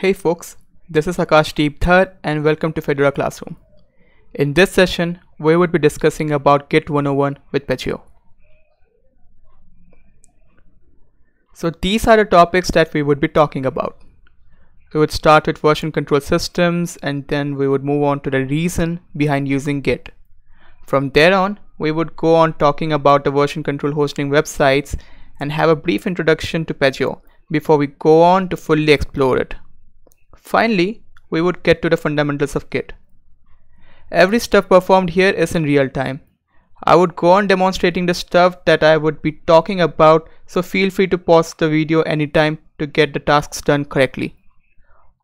Hey folks, this is Akashdeep Dhar and welcome to Fedora Classroom. In this session, we would be discussing about Git 101 with Pagure. So these are the topics that we would be talking about. We would start with version control systems and then we would move on to the reason behind using Git. From there on, we would go on talking about the version control hosting websites and have a brief introduction to Pagure before we go on to fully explore it. Finally, we would get to the fundamentals of Git. Every step performed here is in real time. I would go on demonstrating the stuff that I would be talking about so feel free to pause the video anytime to get the tasks done correctly.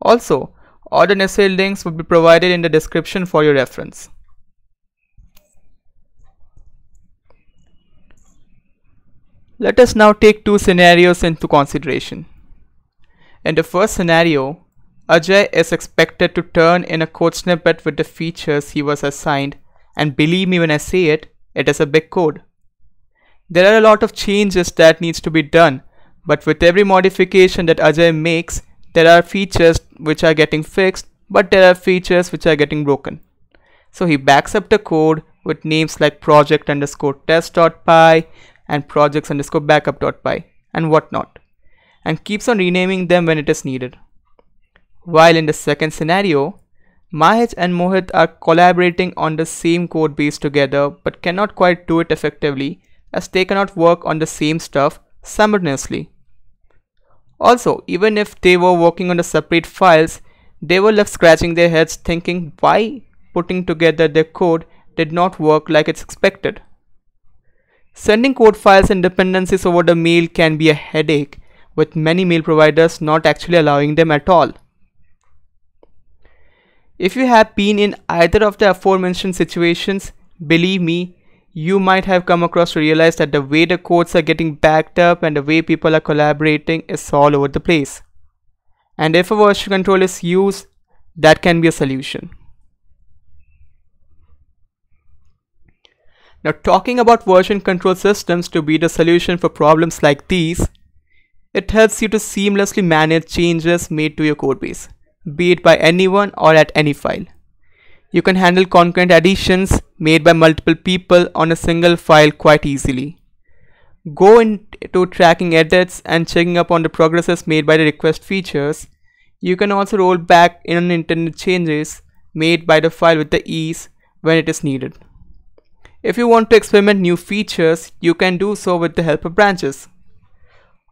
Also, all the necessary links would be provided in the description for your reference. Let us now take two scenarios into consideration. In the first scenario, Ajay is expected to turn in a code snippet with the features he was assigned and believe me when I say it, it is a big code. There are a lot of changes that needs to be done but with every modification that Ajay makes, there are features which are getting fixed but there are features which are getting broken. So he backs up the code with names like project underscore test.py and projects underscore backup.py and whatnot and keeps on renaming them when it is needed. While in the second scenario, Mahej and Mohit are collaborating on the same code base together but cannot quite do it effectively as they cannot work on the same stuff simultaneously. Also, even if they were working on the separate files, they were left scratching their heads thinking why putting together their code did not work like it's expected. Sending code files and dependencies over the mail can be a headache, with many mail providers not actually allowing them at all. If you have been in either of the aforementioned situations, believe me, you might have come across to realize that the way the codes are getting backed up and the way people are collaborating is all over the place. And if a version control is used, that can be a solution. Now talking about version control systems to be the solution for problems like these, it helps you to seamlessly manage changes made to your codebase, be it by anyone or at any file. You can handle concurrent additions made by multiple people on a single file quite easily. Go into tracking edits and checking up on the progresses made by the request features. You can also roll back unintended changes made by the file with the ease when it is needed. If you want to experiment new features, you can do so with the help of branches.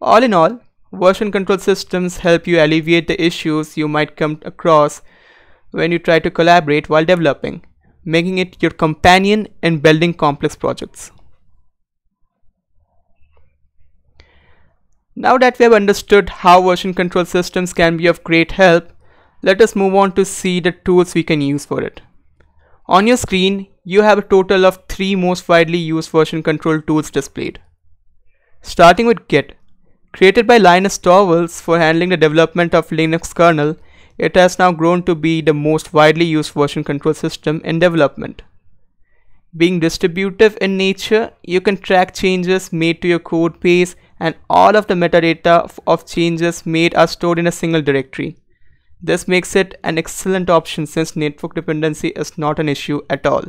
All in all, version control systems help you alleviate the issues you might come across when you try to collaborate while developing, making it your companion in building complex projects. Now that we have understood how version control systems can be of great help, let us move on to see the tools we can use for it. On your screen, you have a total of three most widely used version control tools displayed. Starting with Git. Created by Linus Torvalds for handling the development of Linux kernel, it has now grown to be the most widely used version control system in development. Being distributive in nature, you can track changes made to your code base and all of the metadata of changes made are stored in a single directory. This makes it an excellent option since network dependency is not an issue at all.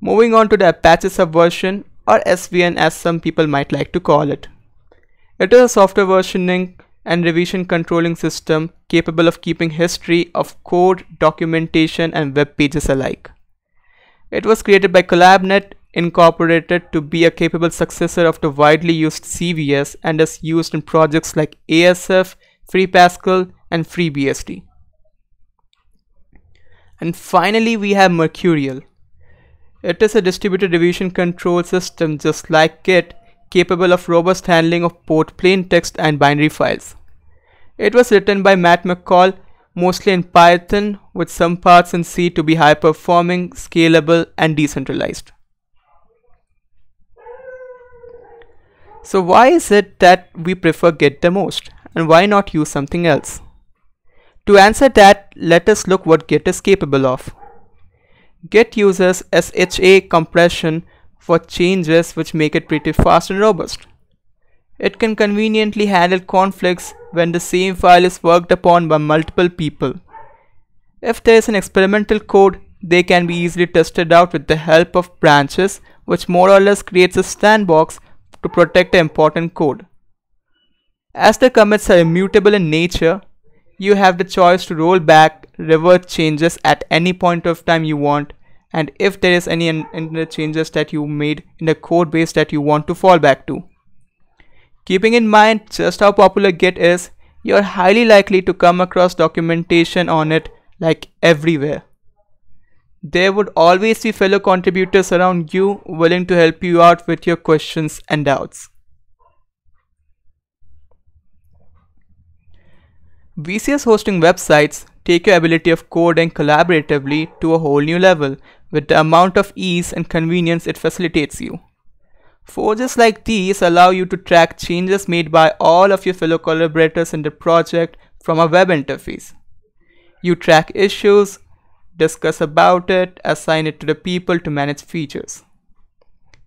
Moving on to the Apache Subversion or SVN as some people might like to call it. It is a software versioning and revision controlling system capable of keeping history of code, documentation and web pages alike. It was created by CollabNet Incorporated to be a capable successor of the widely used CVS and is used in projects like ASF, Free Pascal and FreeBSD. And finally we have Mercurial. It is a distributed revision control system just like Git, capable of robust handling of both plain text and binary files. It was written by Matt Mackall mostly in Python with some parts in C to be high performing, scalable and decentralized. So why is it that we prefer Git the most and why not use something else? To answer that, let us look what Git is capable of. Git uses SHA compression for changes which make it pretty fast and robust. It can conveniently handle conflicts when the same file is worked upon by multiple people. If there is an experimental code, they can be easily tested out with the help of branches which more or less creates a sandbox to protect the important code. As the commits are immutable in nature, you have the choice to roll back, revert changes at any point of time you want and if there is any in changes that you made in the code base that you want to fall back to. Keeping in mind just how popular Git is, you're highly likely to come across documentation on it like everywhere. There would always be fellow contributors around you willing to help you out with your questions and doubts. VCS hosting websites take your ability of coding collaboratively to a whole new level with the amount of ease and convenience it facilitates you. Forges like these allow you to track changes made by all of your fellow collaborators in the project from a web interface. You track issues, discuss about it, assign it to the people to manage features.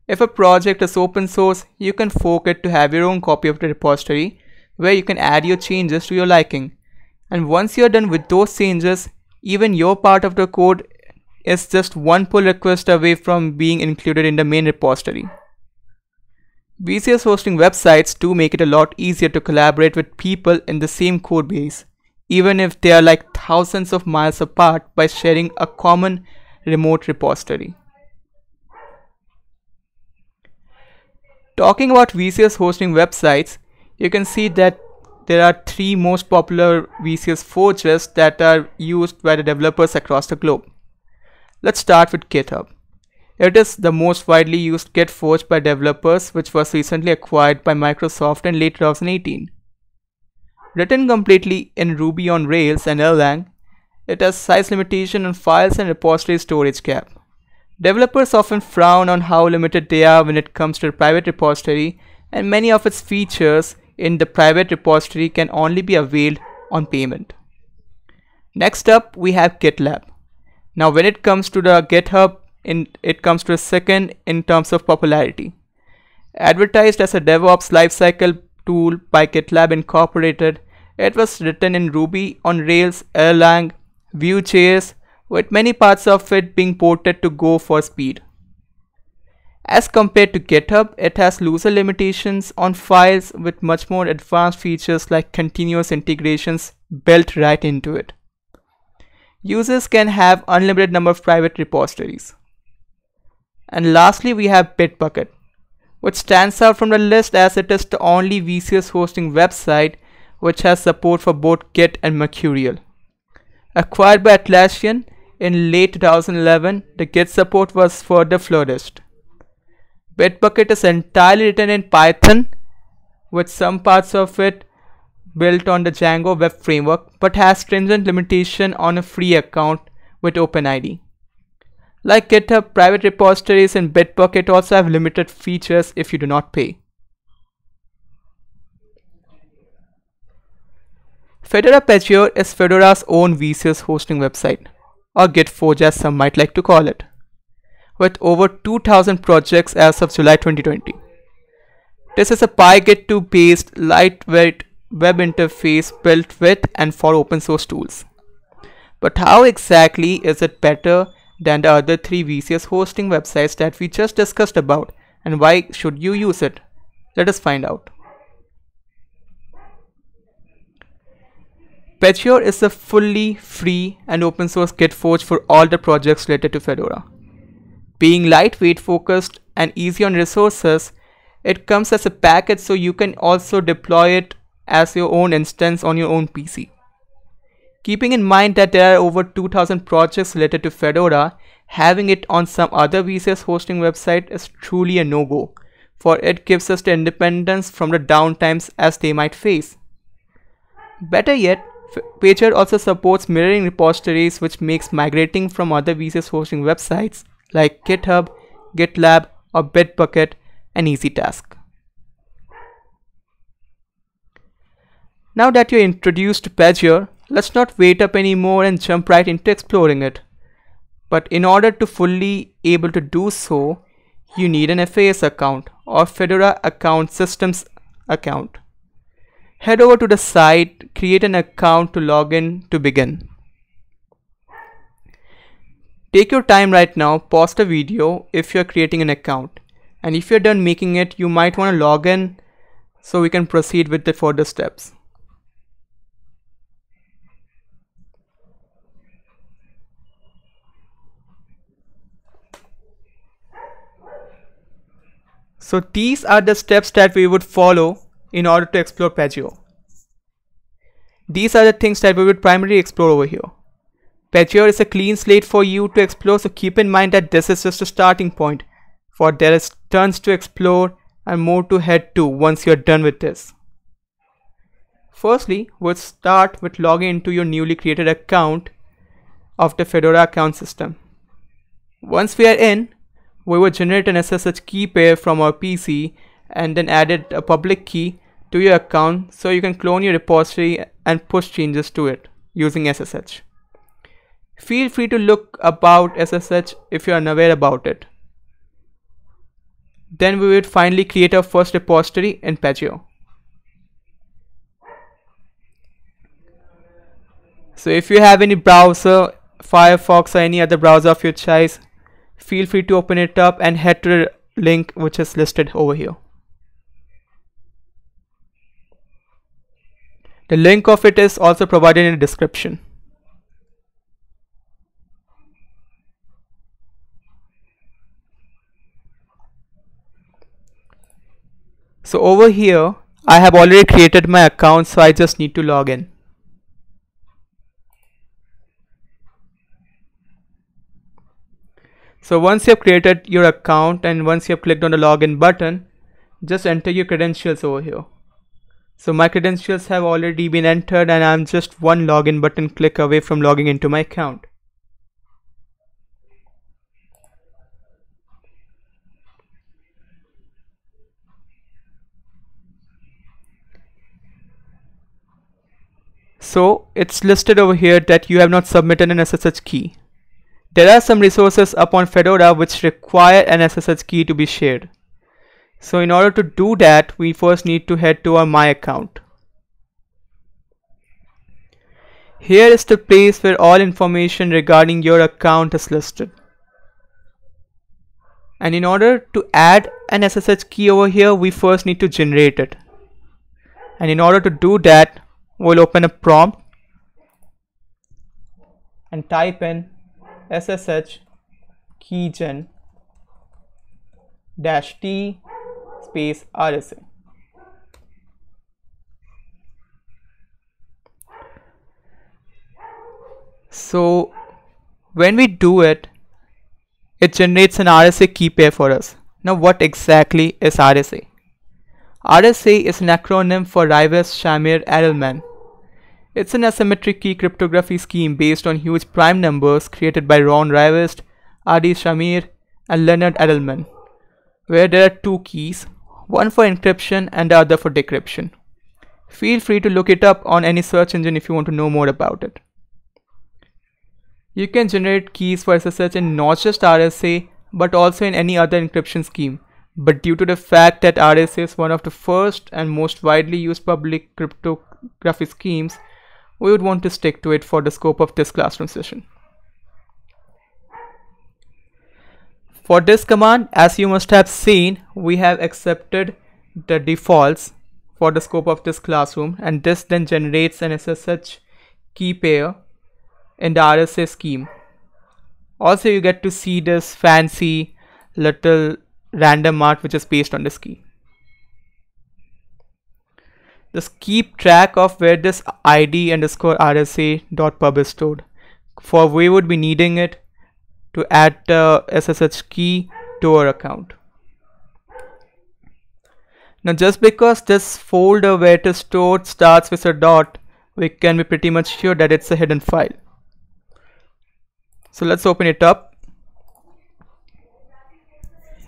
If a project is open source, you can fork it to have your own copy of the repository where you can add your changes to your liking. And once you're done with those changes, even your part of the code is just one pull request away from being included in the main repository. VCS hosting websites do make it a lot easier to collaborate with people in the same code base even if they are like thousands of miles apart by sharing a common remote repository. Talking about VCS hosting websites, you can see that there are three most popular VCS forges that are used by the developers across the globe. Let's start with GitHub. It is the most widely used Git forge by developers which was recently acquired by Microsoft in late 2018. Written completely in Ruby on Rails and Erlang, it has size limitation on files and repository storage cap. Developers often frown on how limited they are when it comes to a private repository and many of its features in the private repository can only be availed on payment. Next up we have GitLab. Now when it comes to the GitHub, in, it comes to a second in terms of popularity. Advertised as a DevOps lifecycle tool by GitLab Incorporated. It was written in Ruby on Rails, Erlang, Vue.js, with many parts of it being ported to Go for speed. As compared to GitHub, it has looser limitations on files with much more advanced features like continuous integrations built right into it. Users can have unlimited number of private repositories. And lastly, we have Bitbucket which stands out from the list as it is the only VCS hosting website which has support for both Git and Mercurial. Acquired by Atlassian in late 2011, the Git support was further flourished. Bitbucket is entirely written in Python with some parts of it built on the Django web framework but has stringent limitation on a free account with OpenID. Like GitHub, private repositories and Bitbucket also have limited features if you do not pay. Fedora Pagure is Fedora's own VCS hosting website, or Gitforge as some might like to call it, with over 2000 projects as of July 2020. This is a PyGit2 based lightweight web interface built with and for open source tools. But how exactly is it better than the other three VCS hosting websites that we just discussed about and why should you use it? Let us find out. Pagure is a fully free and open source Git forge for all the projects related to Fedora. Being lightweight focused and easy on resources, it comes as a package so you can also deploy it as your own instance on your own PC. Keeping in mind that there are over 2000 projects related to Fedora, having it on some other VCS hosting website is truly a no-go, for it gives us the independence from the downtimes as they might face. Better yet, Pagure also supports mirroring repositories which makes migrating from other VCS hosting websites like GitHub, GitLab or Bitbucket an easy task. Now that you're introduced to Pagure, Let's not wait up anymore and jump right into exploring it. But in order to fully able to do so, you need an FAS account or Fedora Account Systems account. Head over to the site, create an account to log in to begin. Take your time right now, pause the video if you're creating an account. And if you're done making it, you might want to log in so we can proceed with the further steps. So these are the steps that we would follow in order to explore Pagure. These are the things that we would primarily explore over here. Pagure is a clean slate for you to explore so keep in mind that this is just a starting point for there is tons to explore and more to head to once you're done with this. Firstly, we'll start with logging into your newly created account of the Fedora account system. Once we are in, we will generate an SSH key pair from our PC and then added a public key to your account so you can clone your repository and push changes to it using SSH. Feel free to look about SSH if you are unaware about it. Then we would finally create our first repository in Pagure. So if you have any browser, Firefox or any other browser of your choice, feel free to open it up and head to the link which is listed over here. The link of it is also provided in the description. So over here, I have already created my account so I just need to log in. So once you have created your account and once you have clicked on the login button, just enter your credentials over here. So my credentials have already been entered and I'm just one login button click away from logging into my account. So it's listed over here that you have not submitted an SSH key. There are some resources upon Fedora which require an SSH key to be shared. So in order to do that, we first need to head to our My account. Here is the place where all information regarding your account is listed. And in order to add an SSH key over here, we first need to generate it. And in order to do that, we'll open a prompt and type in ssh keygen dash t space RSA. So when we do it, it generates an RSA key pair for us. Now what exactly is RSA? RSA is an acronym for Rivest Shamir Adleman it's an asymmetric key cryptography scheme based on huge prime numbers created by Ron Rivest, Adi Shamir, and Leonard Adleman, where there are two keys, one for encryption and the other for decryption. Feel free to look it up on any search engine if you want to know more about it. You can generate keys for SSH in not just RSA but also in any other encryption scheme. But due to the fact that RSA is one of the first and most widely used public cryptography schemes, we would want to stick to it for the scope of this classroom session. For this command, as you must have seen, we have accepted the defaults for the scope of this classroom and this then generates an SSH key pair in the RSA scheme. Also, you get to see this fancy little random art which is based on this key just keep track of where this id underscore rsa dot pub is stored. For we would be needing it to add the ssh key to our account. Now just because this folder where it is stored starts with a dot we can be pretty much sure that it's a hidden file. So let's open it up.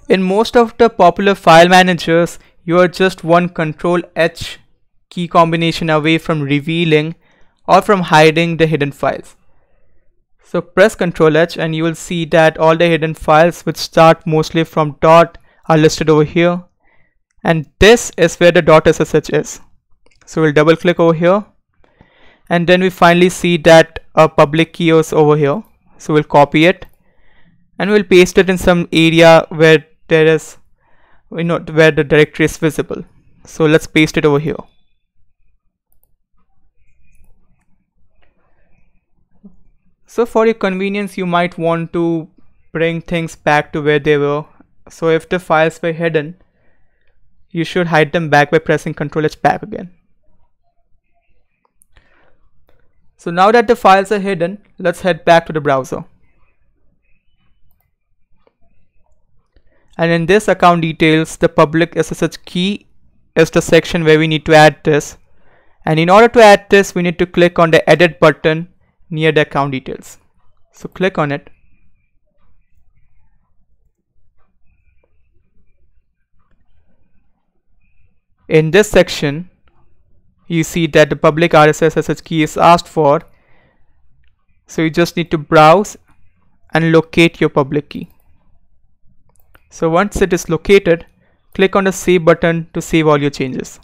In most of the popular file managers you are just one control H key combination away from revealing or from hiding the hidden files. So press Ctrl H and you will see that all the hidden files which start mostly from dot are listed over here. And this is where the dot .ssh is. So we'll double click over here. And then we finally see that a public key is over here. So we'll copy it. And we'll paste it in some area where there is you know where the directory is visible. So let's paste it over here so for your convenience you might want to bring things back to where they were. So if the files were hidden you should hide them back by pressing Ctrl H back again. So now that the files are hidden let's head back to the browser. And in this account details the public SSH key is the section where we need to add this. And in order to add this we need to click on the edit button near the account details. So click on it. In this section you see that the public RSS SSH key is asked for. So you just need to browse and locate your public key. So once it is located click on the save button to save all your changes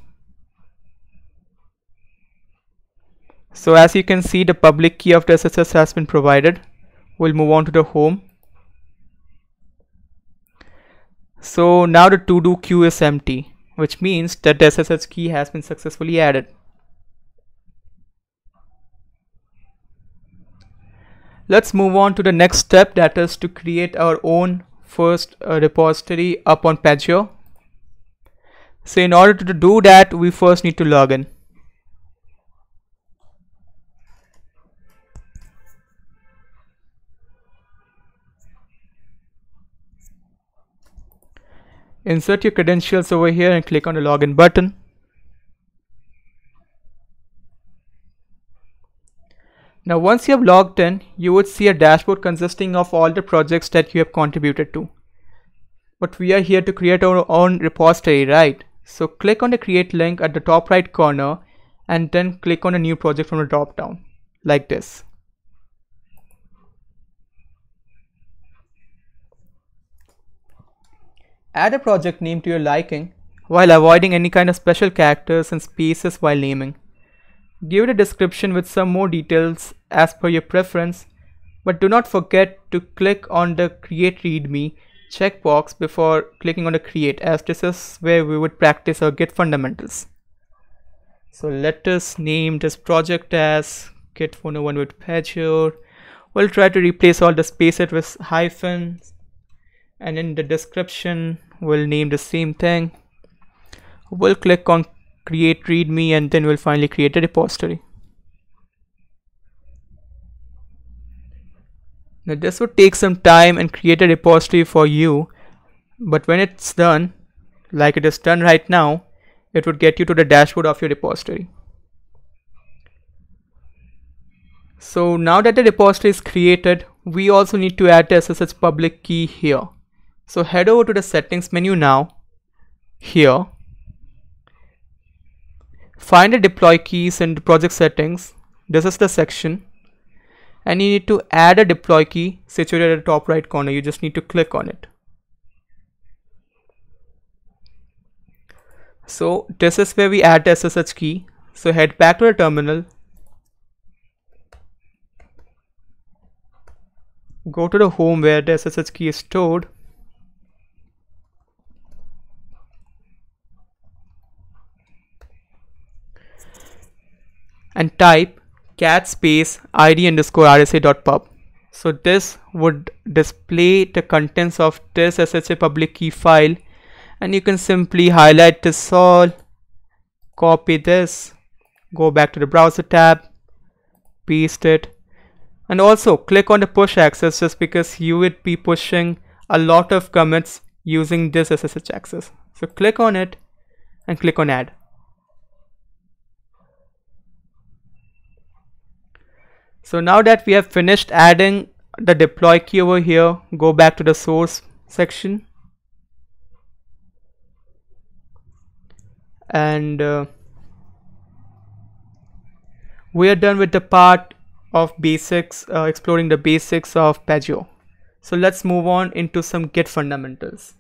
so as you can see the public key of the SSH has been provided. We'll move on to the home. So now the to do queue is empty which means that the SSH key has been successfully added. Let's move on to the next step that is to create our own first uh, repository up on Pagure so in order to do that we first need to log in insert your credentials over here and click on the login button Now once you have logged in, you would see a dashboard consisting of all the projects that you have contributed to. But we are here to create our own repository, right? So click on the create link at the top right corner and then click on a new project from the drop down like this. Add a project name to your liking while avoiding any kind of special characters and spaces while naming. Give it a description with some more details as per your preference, but do not forget to click on the create readme checkbox before clicking on the create as this is where we would practice our git fundamentals. So let us name this project as git 101 with Pagure. We'll try to replace all the spaces with hyphens and in the description we'll name the same thing. We'll click on create readme and then we'll finally create a repository. Now this would take some time and create a repository for you but when it's done like it is done right now it would get you to the dashboard of your repository. So now that the repository is created we also need to add the SSH public key here. So head over to the settings menu now here Find the deploy keys and project settings. This is the section. And you need to add a deploy key situated at the top right corner. You just need to click on it. So this is where we add the SSH key. So head back to the terminal. Go to the home where the SSH key is stored and type cat space id underscore rsa dot pub. So this would display the contents of this SSH public key file and you can simply highlight this all, copy this, go back to the browser tab, paste it and also click on the push access just because you would be pushing a lot of commits using this SSH access. So click on it and click on add. So now that we have finished adding the deploy key over here, go back to the source section. And uh, we are done with the part of basics, uh, exploring the basics of Pagure. So let's move on into some Git fundamentals.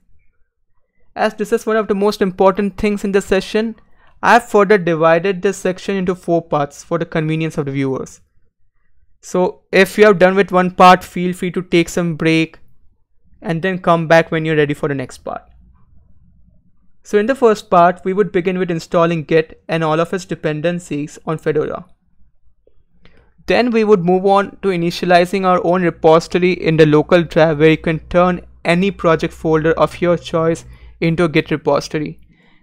as this is one of the most important things in the session, I have further divided this section into four parts for the convenience of the viewers. So if you have done with one part, feel free to take some break and then come back when you're ready for the next part. So in the first part, we would begin with installing Git and all of its dependencies on Fedora. Then we would move on to initializing our own repository in the local drive where you can turn any project folder of your choice into a Git repository.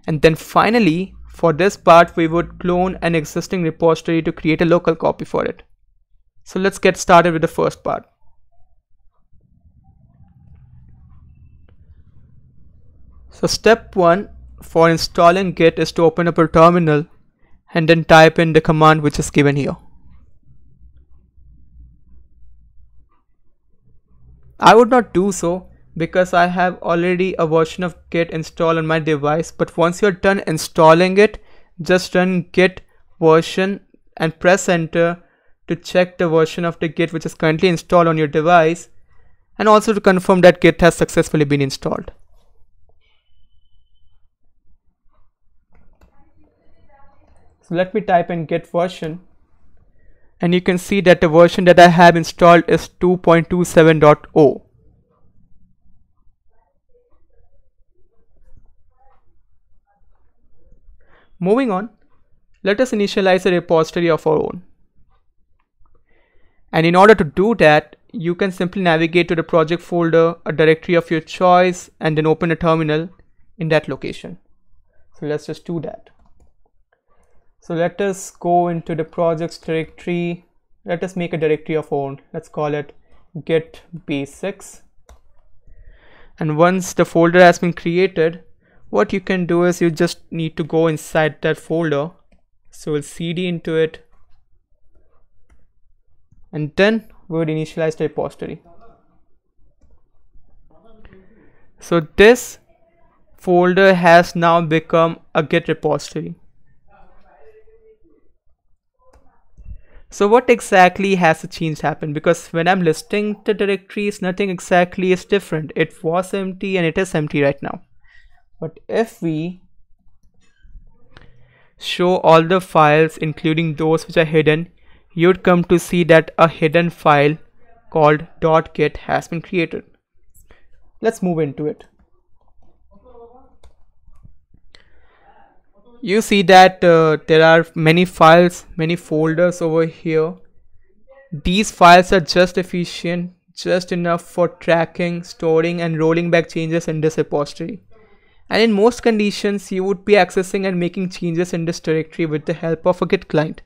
And then finally, for this part, we would clone an existing repository to create a local copy for it. So let's get started with the first part. So step 1 for installing git is to open up a terminal and then type in the command which is given here. I would not do so because I have already a version of git installed on my device but once you're done installing it just run git version and press enter to check the version of the git which is currently installed on your device and also to confirm that git has successfully been installed. So let me type in git version and you can see that the version that I have installed is 2.27.0. Moving on, let us initialize a repository of our own. And in order to do that, you can simply navigate to the project folder, a directory of your choice, and then open a terminal in that location. So let's just do that. So let us go into the projects directory. Let us make a directory of our own. Let's call it git basics. And once the folder has been created, what you can do is you just need to go inside that folder. So we'll cd into it. And then we would initialize the repository. So this folder has now become a git repository. So what exactly has the change happened? Because when I'm listing the directories, nothing exactly is different. It was empty and it is empty right now. But if we show all the files, including those which are hidden, you'd come to see that a hidden file called .git has been created. Let's move into it. you see that uh, there are many files many folders over here these files are just efficient just enough for tracking storing and rolling back changes in this repository and in most conditions you would be accessing and making changes in this directory with the help of a git client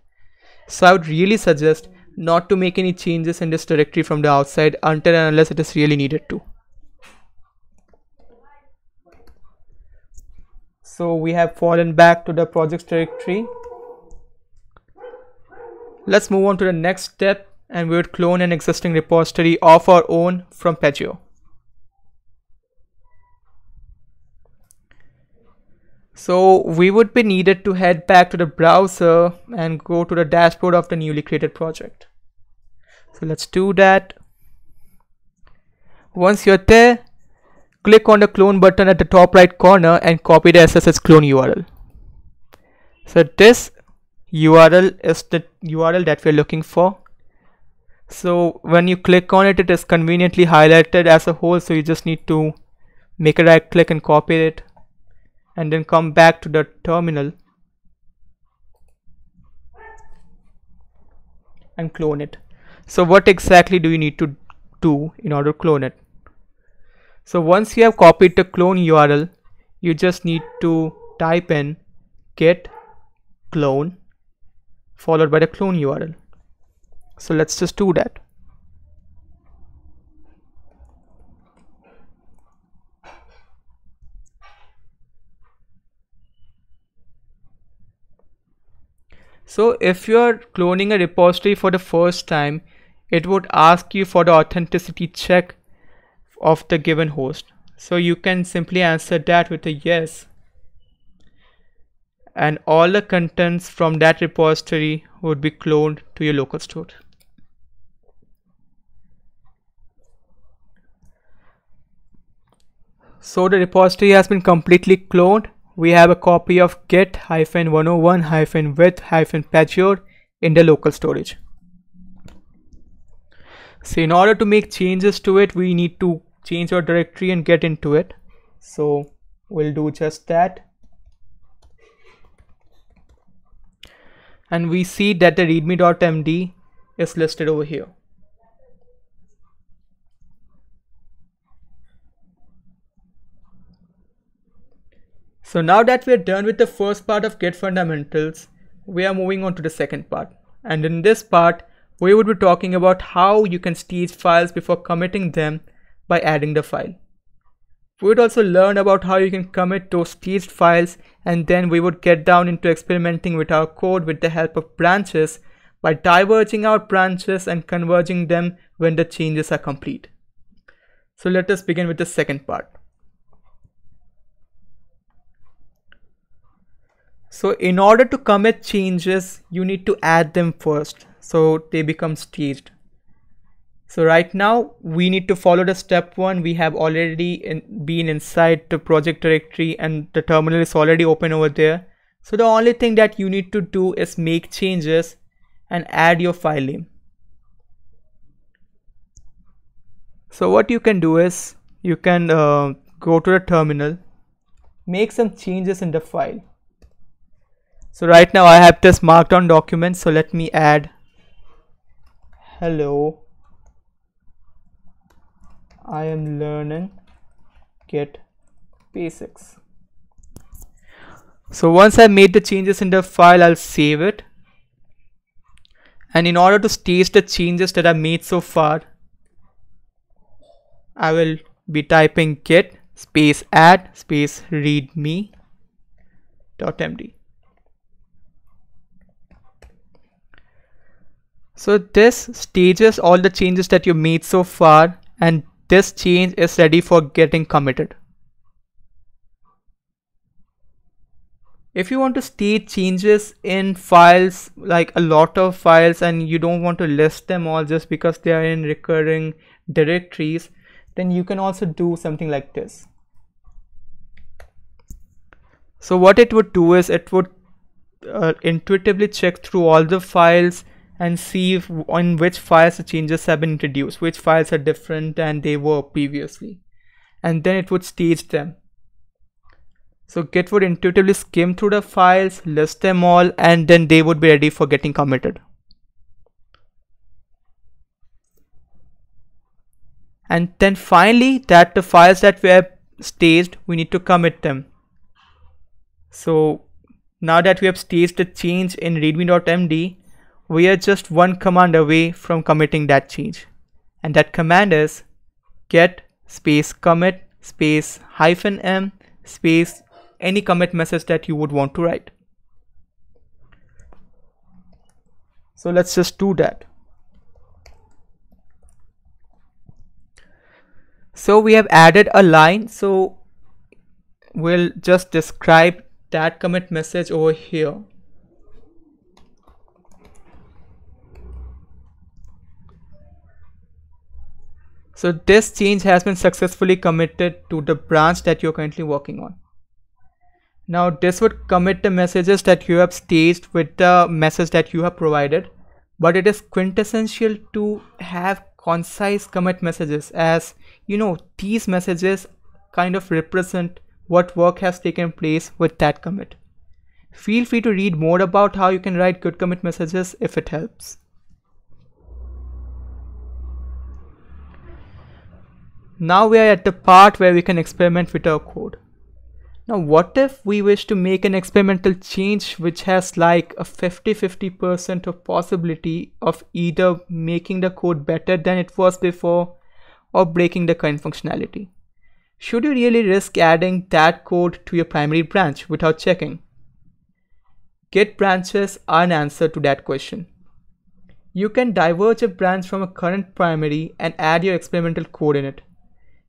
so i would really suggest not to make any changes in this directory from the outside until and unless it is really needed to. So we have fallen back to the projects directory. Let's move on to the next step and we would clone an existing repository of our own from Pagure so we would be needed to head back to the browser and go to the dashboard of the newly created project so let's do that once you're there click on the clone button at the top right corner and copy the SSH clone URL. So this URL is the URL that we're looking for. So when you click on it, it is conveniently highlighted as a whole. So you just need to make a right click and copy it and then come back to the terminal and clone it. So what exactly do you need to do in order to clone it? So once you have copied the clone URL, you just need to type in git clone followed by the clone URL. So let's just do that. So if you're cloning a repository for the first time, it would ask you for the authenticity check of the given host. So you can simply answer that with a yes. And all the contents from that repository would be cloned to your local store. So the repository has been completely cloned. We have a copy of git hyphen 101 hyphen with hyphen pagure in the local storage. So in order to make changes to it, we need to change our directory and get into it. So we'll do just that. And we see that the readme.md is listed over here. So now that we are done with the first part of Git fundamentals, we are moving on to the second part. And in this part, we would be talking about how you can stage files before committing them by adding the file. We would also learn about how you can commit those staged files and then we would get down into experimenting with our code with the help of branches by diverging out branches and converging them when the changes are complete. So let us begin with the second part. So in order to commit changes, you need to add them first. So they become staged. So right now we need to follow the step one. We have already in, been inside the project directory and the terminal is already open over there. So the only thing that you need to do is make changes and add your file name. So what you can do is you can uh, go to the terminal, make some changes in the file. So right now I have this markdown document. So let me add hello. I am learning Git basics. So once I made the changes in the file, I'll save it. And in order to stage the changes that I made so far, I will be typing git space add space readme dot md. So this stages all the changes that you made so far and this change is ready for getting committed. If you want to state changes in files like a lot of files and you don't want to list them all just because they are in recurring directories then you can also do something like this. So what it would do is it would uh, intuitively check through all the files and see if, on which files the changes have been introduced, which files are different than they were previously. And then it would stage them. So Git would intuitively skim through the files, list them all, and then they would be ready for getting committed. And then finally, that the files that were staged, we need to commit them. So now that we have staged the change in readme.md, we are just one command away from committing that change. And that command is git space commit space hyphen m space any commit message that you would want to write. So let's just do that. So we have added a line. So we'll just describe that commit message over here. So this change has been successfully committed to the branch that you're currently working on. Now this would commit the messages that you have staged with the message that you have provided. But it is quintessential to have concise commit messages as you know these messages kind of represent what work has taken place with that commit. Feel free to read more about how you can write good commit messages if it helps. Now we are at the part where we can experiment with our code. Now what if we wish to make an experimental change which has like a 50-50% of possibility of either making the code better than it was before or breaking the current functionality? Should you really risk adding that code to your primary branch without checking? Git branches are an answer to that question. You can diverge a branch from a current primary and add your experimental code in it.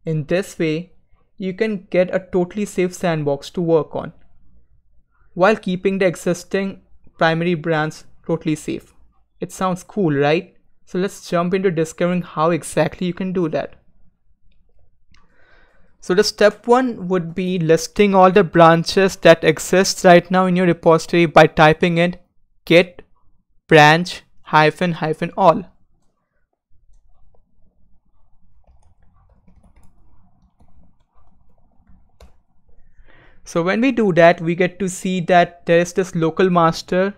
In this way, you can get a totally safe sandbox to work on while keeping the existing primary branch totally safe. It sounds cool, right? So let's jump into discovering how exactly you can do that. So the step one would be listing all the branches that exist right now in your repository by typing in git branch hyphen hyphen all. So when we do that, we get to see that there is this local master,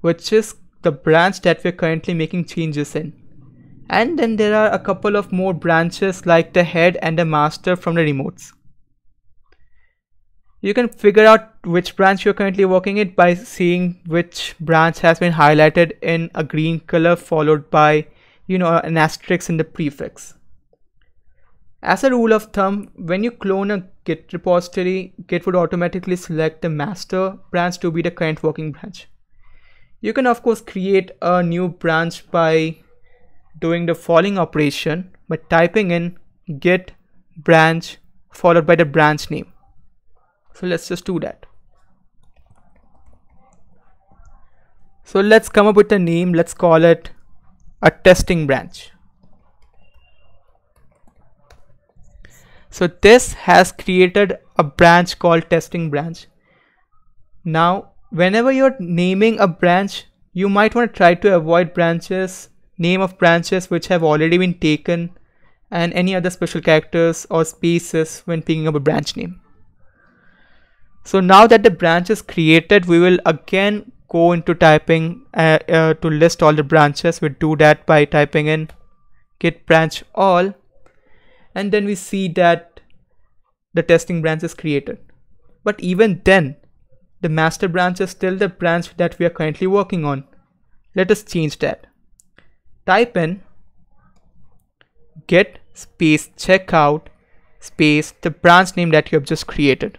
which is the branch that we're currently making changes in. And then there are a couple of more branches like the head and the master from the remotes. You can figure out which branch you're currently working in by seeing which branch has been highlighted in a green color followed by you know an asterisk in the prefix. As a rule of thumb, when you clone a Git repository, Git would automatically select the master branch to be the current working branch. You can of course create a new branch by doing the following operation by typing in git branch followed by the branch name. So let's just do that. So let's come up with a name. Let's call it a testing branch. So this has created a branch called testing branch. Now, whenever you're naming a branch, you might want to try to avoid branches, name of branches which have already been taken and any other special characters or spaces when picking up a branch name. So now that the branch is created, we will again go into typing uh, uh, to list all the branches. We do that by typing in git branch all and then we see that the testing branch is created. But even then, the master branch is still the branch that we are currently working on. Let us change that. Type in git space checkout space the branch name that you have just created.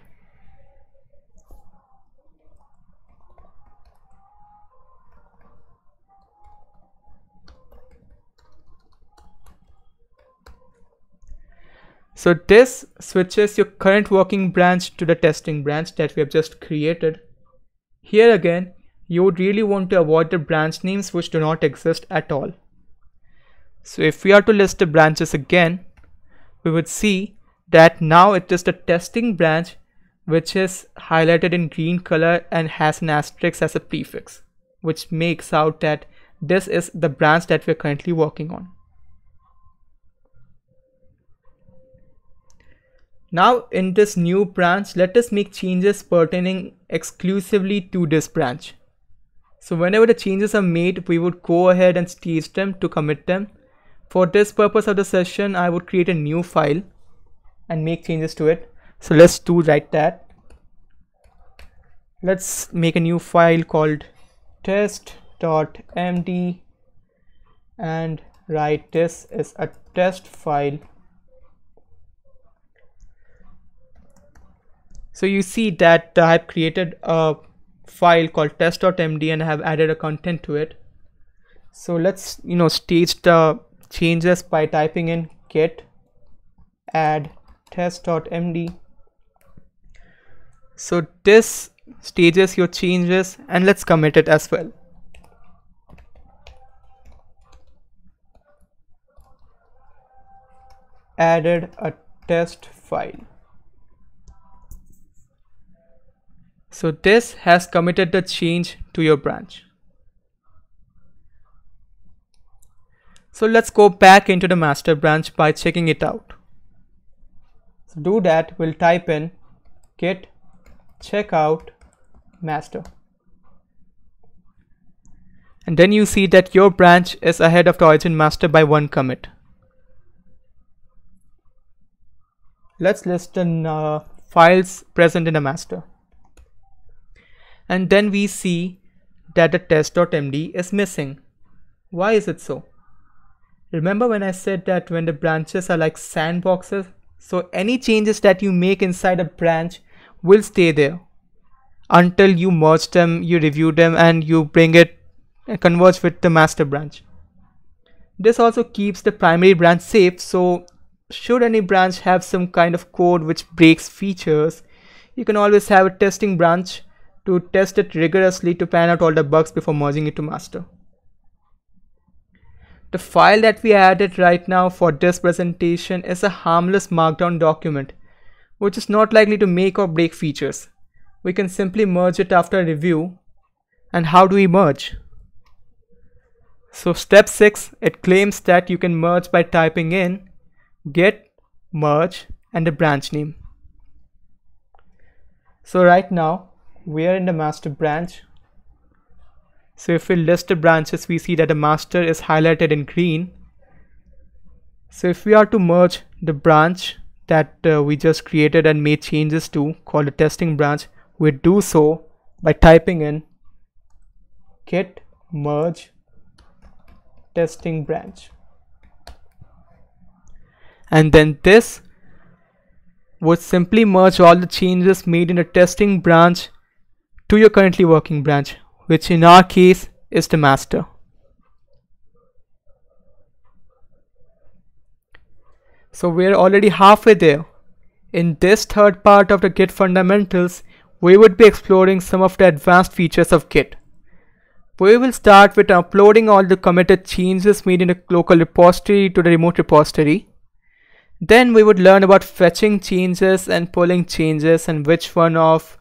So this switches your current working branch to the testing branch that we have just created. Here again, you would really want to avoid the branch names which do not exist at all. So if we are to list the branches again, we would see that now it is the testing branch which is highlighted in green color and has an asterisk as a prefix, which makes out that this is the branch that we're currently working on. Now in this new branch, let us make changes pertaining exclusively to this branch. So whenever the changes are made, we would go ahead and stage them to commit them. For this purpose of the session, I would create a new file and make changes to it. So let's do right that. Let's make a new file called test.md and write this as a test file So you see that uh, I've created a file called test.md and I have added a content to it. So let's, you know, stage the changes by typing in git add test.md. So this stages your changes and let's commit it as well. Added a test file. So this has committed the change to your branch. So let's go back into the master branch by checking it out. So do that, we'll type in git checkout master. And then you see that your branch is ahead of the origin master by one commit. Let's list the uh, files present in the master and then we see that the test.md is missing. Why is it so? Remember when I said that when the branches are like sandboxes, so any changes that you make inside a branch will stay there until you merge them, you review them and you bring it and converge with the master branch. This also keeps the primary branch safe so should any branch have some kind of code which breaks features, you can always have a testing branch to test it rigorously to pan out all the bugs before merging it to master. The file that we added right now for this presentation is a harmless markdown document which is not likely to make or break features. We can simply merge it after review. And how do we merge? So step 6, it claims that you can merge by typing in git merge and a branch name. So right now we are in the master branch. So if we list the branches, we see that the master is highlighted in green. So if we are to merge the branch that uh, we just created and made changes to called the testing branch, we do so by typing in git merge testing branch and then this would simply merge all the changes made in the testing branch to your currently working branch which in our case is the master. So we're already halfway there. In this third part of the git fundamentals we would be exploring some of the advanced features of git. We will start with uploading all the committed changes made in the local repository to the remote repository. Then we would learn about fetching changes and pulling changes and which one of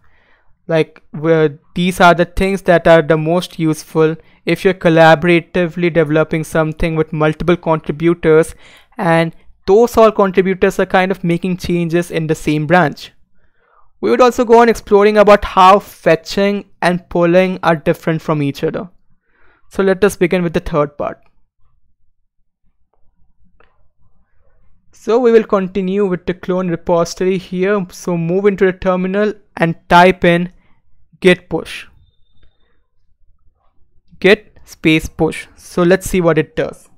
like where these are the things that are the most useful if you're collaboratively developing something with multiple contributors and those all contributors are kind of making changes in the same branch. We would also go on exploring about how fetching and pulling are different from each other. So let us begin with the third part. So we will continue with the clone repository here. So move into the terminal and type in git push. git space push. So let's see what it does.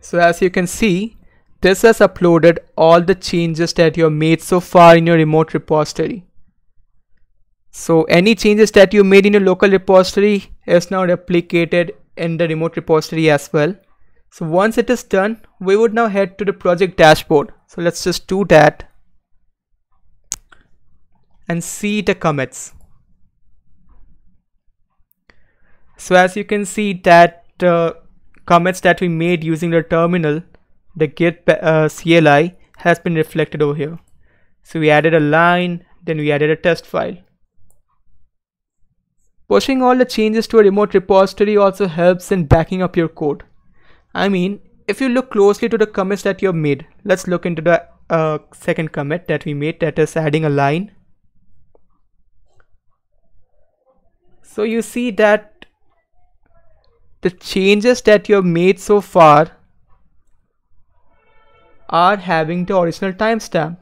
So as you can see, this has uploaded all the changes that you have made so far in your remote repository. So any changes that you made in your local repository is now replicated in the remote repository as well. So once it is done, we would now head to the project dashboard. So let's just do that and see the commits. So as you can see that uh, commits that we made using the terminal, the git uh, CLI has been reflected over here. So we added a line, then we added a test file. Pushing all the changes to a remote repository also helps in backing up your code. I mean, if you look closely to the commits that you have made, let's look into the uh, second commit that we made that is adding a line. So you see that the changes that you have made so far are having the original timestamp.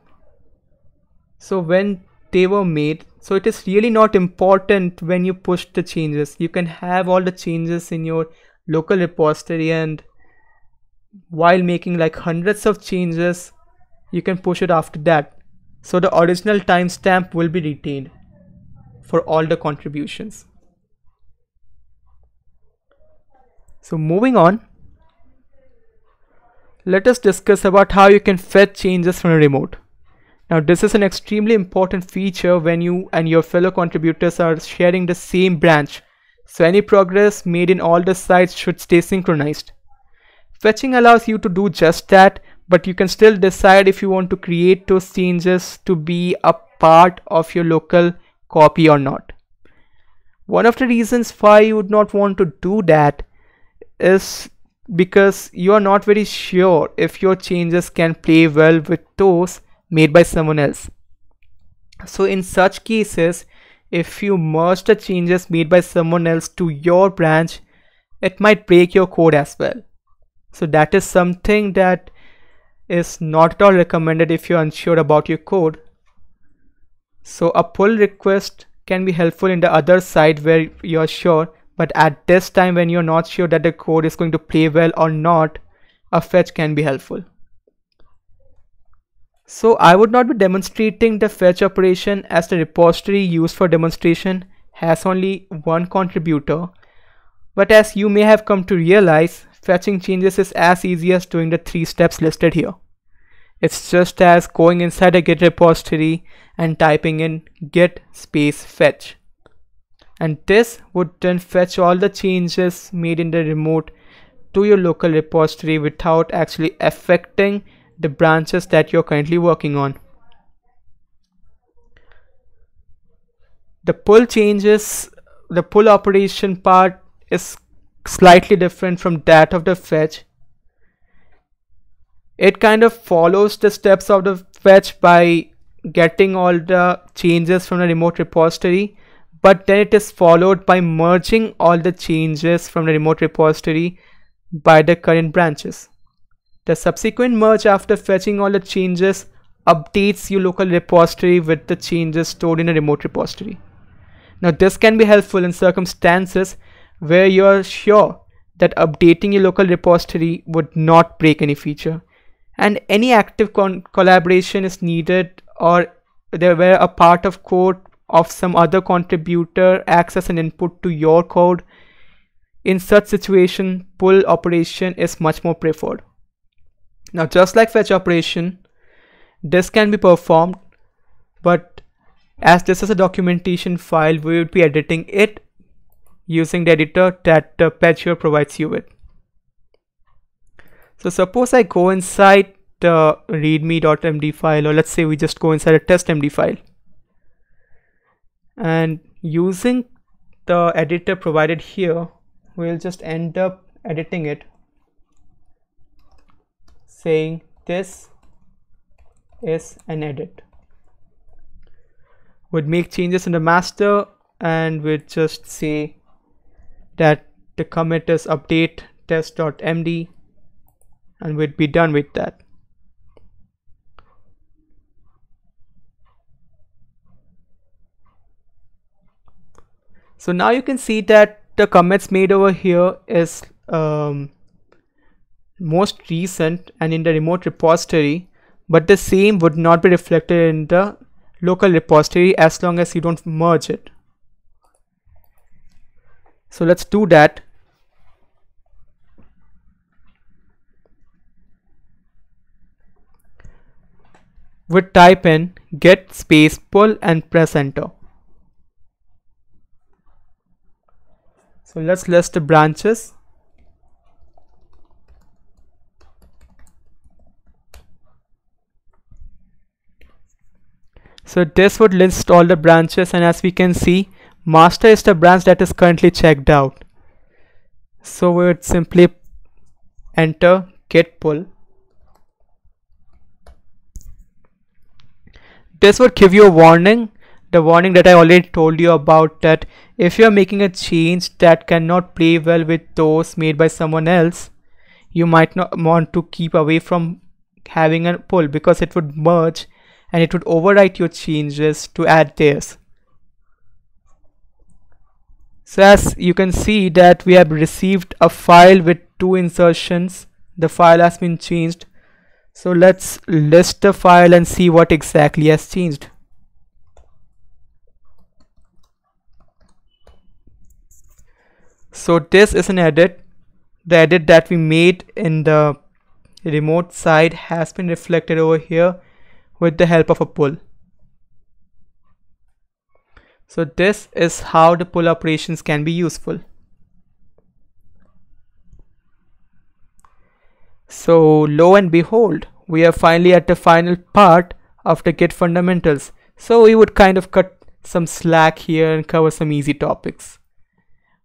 So when they were made, so it is really not important when you push the changes. You can have all the changes in your local repository and while making like hundreds of changes, you can push it after that. So the original timestamp will be retained for all the contributions. So moving on, let us discuss about how you can fetch changes from a remote. Now this is an extremely important feature when you and your fellow contributors are sharing the same branch. So any progress made in all the sites should stay synchronized. Fetching allows you to do just that, but you can still decide if you want to create those changes to be a part of your local copy or not. One of the reasons why you would not want to do that is because you are not very sure if your changes can play well with those made by someone else. So in such cases, if you merge the changes made by someone else to your branch, it might break your code as well. So that is something that is not at all recommended if you're unsure about your code. So a pull request can be helpful in the other side where you're sure but at this time when you're not sure that the code is going to play well or not a fetch can be helpful so I would not be demonstrating the fetch operation as the repository used for demonstration has only one contributor but as you may have come to realize fetching changes is as easy as doing the three steps listed here It's just as going inside a git repository and typing in git space fetch. And this would then fetch all the changes made in the remote to your local repository without actually affecting the branches that you're currently working on. The pull changes, the pull operation part is slightly different from that of the fetch. It kind of follows the steps of the fetch by getting all the changes from the remote repository but then it is followed by merging all the changes from the remote repository by the current branches. The subsequent merge after fetching all the changes updates your local repository with the changes stored in a remote repository. Now this can be helpful in circumstances where you're sure that updating your local repository would not break any feature and any active collaboration is needed or there were a part of code of some other contributor acts as an input to your code in such situation, pull operation is much more preferred. Now just like fetch operation, this can be performed, but as this is a documentation file, we would be editing it using the editor that uh, the Pagure provides you with. So suppose I go inside the readme.md file or let's say we just go inside a test.md file and using the editor provided here we'll just end up editing it saying this is an edit. Would make changes in the master and we'd just say that the commit is update test.md and we'd be done with that. So now you can see that the commits made over here is um, most recent and in the remote repository but the same would not be reflected in the local repository as long as you don't merge it. So let's do that. We type in git space pull and press enter. So let's list the branches. So this would list all the branches and as we can see master is the branch that is currently checked out. So we would simply enter git pull. This would give you a warning the warning that I already told you about that if you're making a change that cannot play well with those made by someone else, you might not want to keep away from having a pull because it would merge and it would overwrite your changes to add theirs. So as you can see that we have received a file with two insertions. The file has been changed. So let's list the file and see what exactly has changed. so this is an edit the edit that we made in the remote side has been reflected over here with the help of a pull. So this is how the pull operations can be useful. So lo and behold we are finally at the final part of the git fundamentals. So we would kind of cut some slack here and cover some easy topics.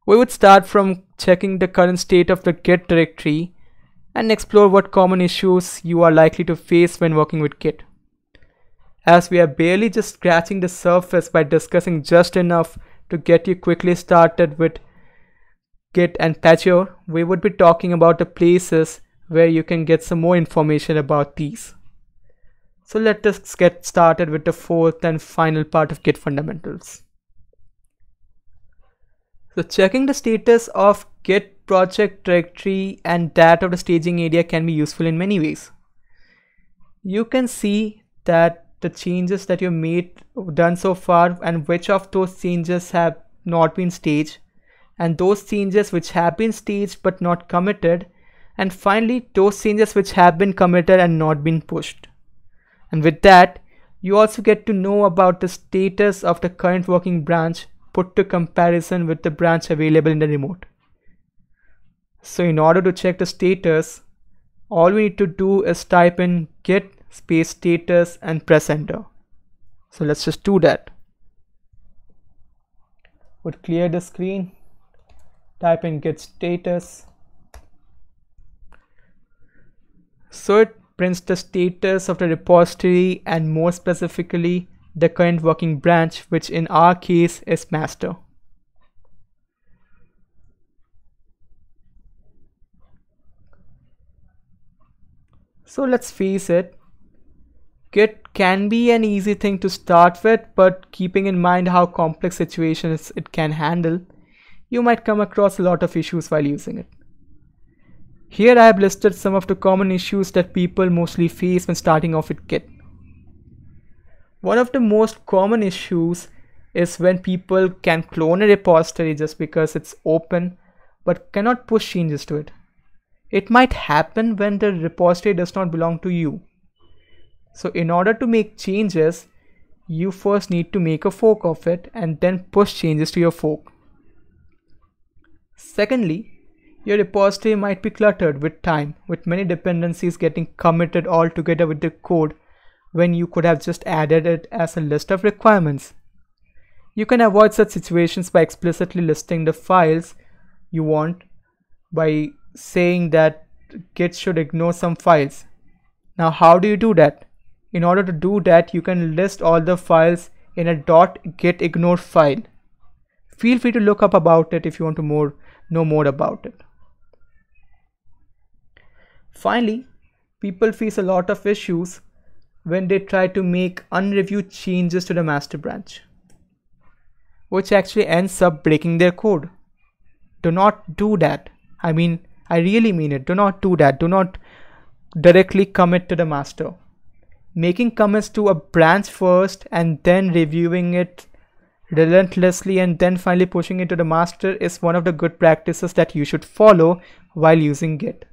We would start from checking the current state of the Git directory and explore what common issues you are likely to face when working with Git. As we are barely just scratching the surface by discussing just enough to get you quickly started with Git and Pagure, we would be talking about the places where you can get some more information about these. So let us get started with the fourth and final part of Git fundamentals. So checking the status of git project directory and that of the staging area can be useful in many ways. You can see that the changes that you made done so far and which of those changes have not been staged and those changes which have been staged but not committed and finally those changes which have been committed and not been pushed. And with that, you also get to know about the status of the current working branch put to comparison with the branch available in the remote. So in order to check the status, all we need to do is type in git space status and press enter. So let's just do that. Would clear the screen, type in git status. So it prints the status of the repository and more specifically the current working branch which in our case is master. So let's face it, Git can be an easy thing to start with, but keeping in mind how complex situations it can handle, you might come across a lot of issues while using it. Here I have listed some of the common issues that people mostly face when starting off with Git. One of the most common issues is when people can clone a repository just because it's open but cannot push changes to it. It might happen when the repository does not belong to you. So in order to make changes, you first need to make a fork of it and then push changes to your fork. Secondly, your repository might be cluttered with time, with many dependencies getting committed all together with the code when you could have just added it as a list of requirements. You can avoid such situations by explicitly listing the files you want by saying that git should ignore some files. Now how do you do that? In order to do that you can list all the files in a .git ignore file. Feel free to look up about it if you want to more know more about it. Finally, people face a lot of issues when they try to make unreviewed changes to the master branch, which actually ends up breaking their code. Do not do that. I mean, I really mean it. Do not do that. Do not directly commit to the master. Making commits to a branch first and then reviewing it relentlessly and then finally pushing it to the master is one of the good practices that you should follow while using Git.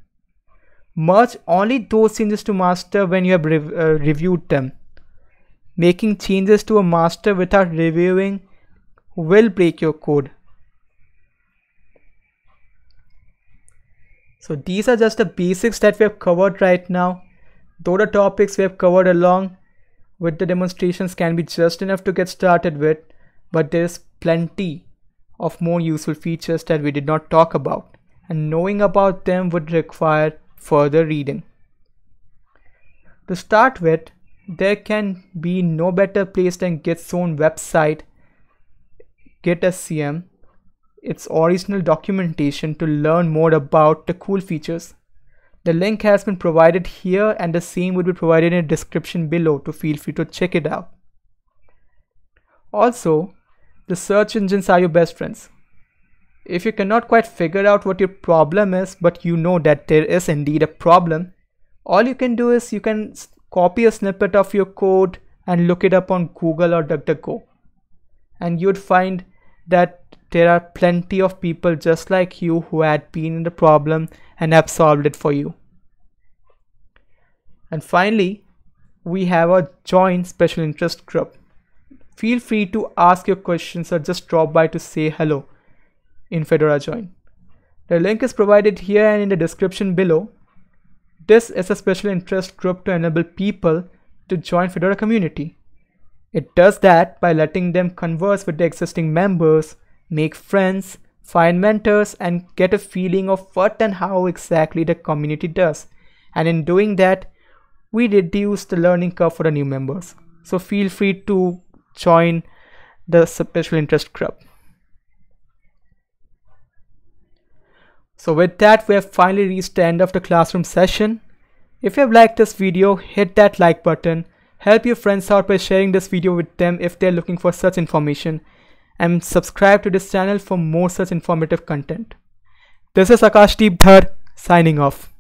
Merge only those changes to master when you have uh, reviewed them. Making changes to a master without reviewing will break your code. So these are just the basics that we have covered right now. Though the topics we have covered along with the demonstrations can be just enough to get started with, but there is plenty of more useful features that we did not talk about and knowing about them would require further reading. To start with, there can be no better place than Git's own website, GitSCM, its original documentation to learn more about the cool features. The link has been provided here and the same will be provided in the description below to feel free to check it out. Also, the search engines are your best friends. If you cannot quite figure out what your problem is, but you know that there is indeed a problem, all you can do is you can copy a snippet of your code and look it up on Google or DuckDuckGo. And you'd find that there are plenty of people just like you who had been in the problem and have solved it for you. And finally, we have a join special interest group. Feel free to ask your questions or just drop by to say hello in Fedora Join. The link is provided here and in the description below. This is a special interest group to enable people to join Fedora community. It does that by letting them converse with the existing members, make friends, find mentors and get a feeling of what and how exactly the community does. And in doing that, we reduce the learning curve for the new members. So feel free to join the special interest group. So with that, we have finally reached the end of the classroom session. If you have liked this video, hit that like button. Help your friends out by sharing this video with them if they're looking for such information. And subscribe to this channel for more such informative content. This is Akashdeep Dhar signing off.